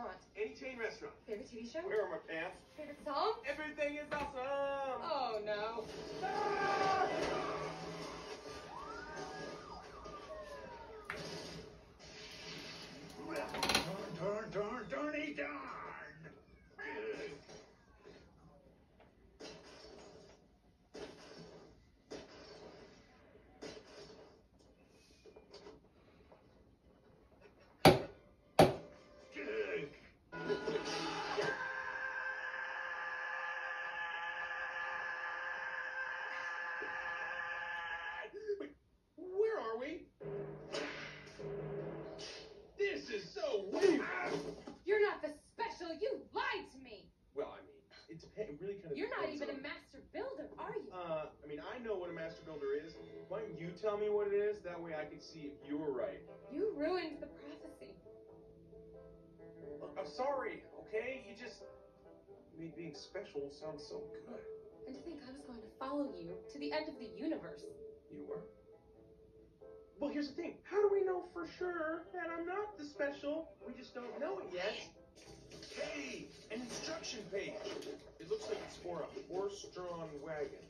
restaurant? Any chain restaurant. Favorite TV show? Where are my pants? Favorite song? Everything is awesome. Oh no. Darn, master builder is. Why don't you tell me what it is? That way I can see if you were right. You ruined the prophecy. Look, I'm sorry, okay? You just made being special sound so good. And to think I was going to follow you to the end of the universe. You were? Well, here's the thing. How do we know for sure that I'm not the special? We just don't know it yet. Hey, an instruction page. It looks like it's for a horse-drawn wagon.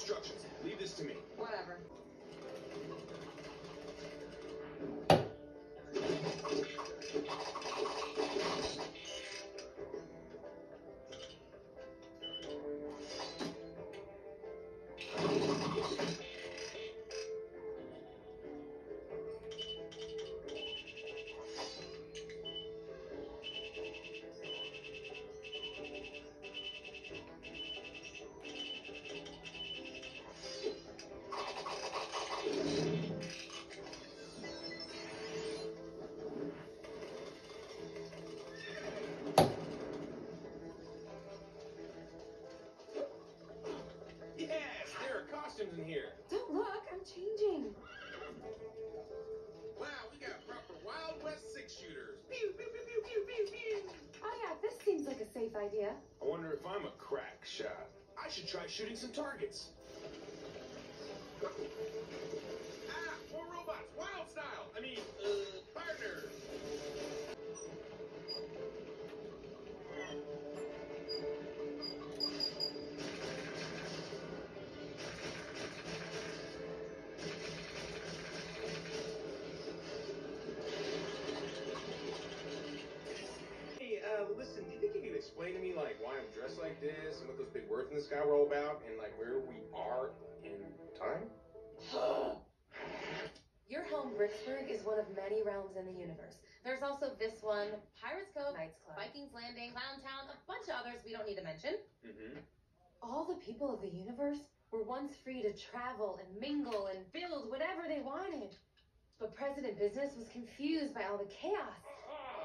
Instructions. Leave this to me. Whatever. Costumes in here. Don't look. I'm changing. Wow, we got proper Wild West six shooters. Pew, pew, pew, pew, pew, pew, pew. Oh yeah, this seems like a safe idea. I wonder if I'm a crack shot. I should try shooting some targets. Ah, more robots, explain to me, like, why I'm dressed like this and what those big words in the sky were all about and, like, where we are in time? Your home, Bricksburg, is one of many realms in the universe. There's also this one, Pirates Cove, Knights Club, Vikings Landing, Clown Town, a bunch of others we don't need to mention. Mm-hmm. All the people of the universe were once free to travel and mingle and build whatever they wanted. But President Business was confused by all the chaos.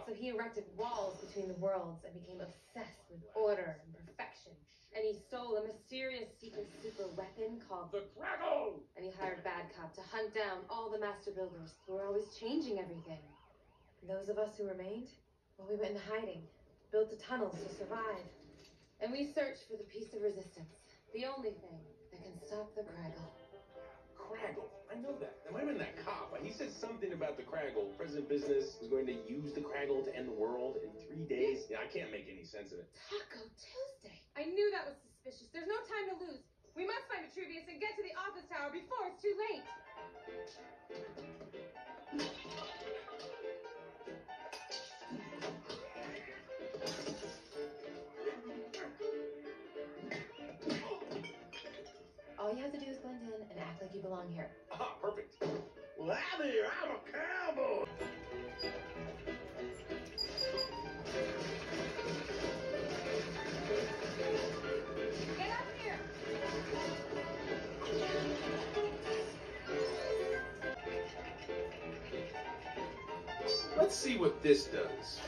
So he erected walls between the worlds and became obsessed with order and perfection. And he stole a mysterious secret super weapon called The Kragle! and he hired Bad Cop to hunt down all the master builders who were always changing everything. And those of us who remained, well, we went in hiding, built the tunnels to survive. And we searched for the piece of resistance, the only thing that can stop the Kragle. Something about the Kragle. President Business is going to use the Kragle to end the world in three days. Yeah, I can't make any sense of it. Taco Tuesday! I knew that was suspicious. There's no time to lose. We must find Vitruvius and get to the office tower before it's too late. All you have to do is blend in and act like you belong here. Ah, perfect. Well, hi there, I'm a cowboy. Get up here! Let's see what this does.